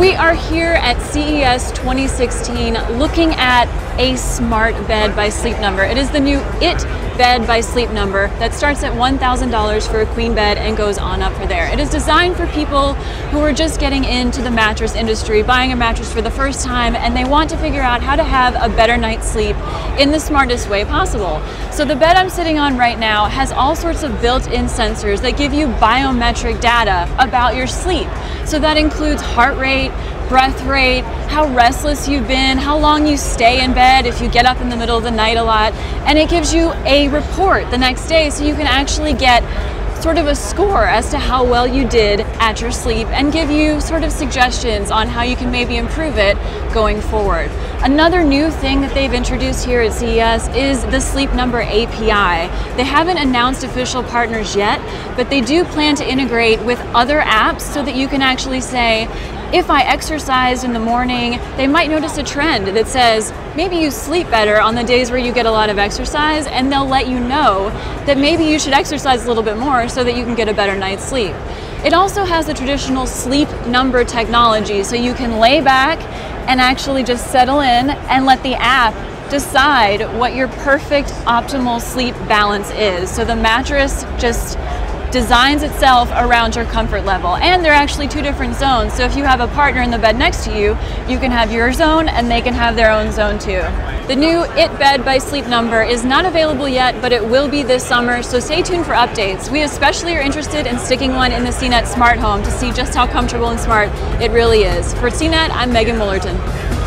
We are here at CES 2016 looking at a smart bed by Sleep Number. It is the new It bed by Sleep Number that starts at $1,000 for a queen bed and goes on up for there. It is designed for people who are just getting into the mattress industry, buying a mattress for the first time, and they want to figure out how to have a better night's sleep in the smartest way possible. So the bed I'm sitting on right now has all sorts of built-in sensors that give you biometric data about your sleep. So that includes heart rate, breath rate, how restless you've been, how long you stay in bed if you get up in the middle of the night a lot, and it gives you a report the next day so you can actually get sort of a score as to how well you did at your sleep and give you sort of suggestions on how you can maybe improve it going forward. Another new thing that they've introduced here at CES is the Sleep Number API. They haven't announced official partners yet, but they do plan to integrate with other apps so that you can actually say, if I exercised in the morning, they might notice a trend that says maybe you sleep better on the days where you get a lot of exercise, and they'll let you know that maybe you should exercise a little bit more so that you can get a better night's sleep. It also has the traditional sleep number technology, so you can lay back and actually just settle in and let the app decide what your perfect optimal sleep balance is. So the mattress just designs itself around your comfort level. And they're actually two different zones. So if you have a partner in the bed next to you, you can have your zone and they can have their own zone too. The new It Bed by Sleep Number is not available yet, but it will be this summer, so stay tuned for updates. We especially are interested in sticking one in the CNET Smart Home to see just how comfortable and smart it really is. For CNET, I'm Megan Wollerton.